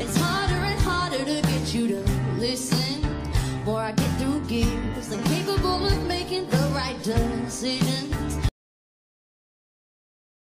It's harder and harder to get you to listen. More I get through gears, I'm capable of making the right decisions.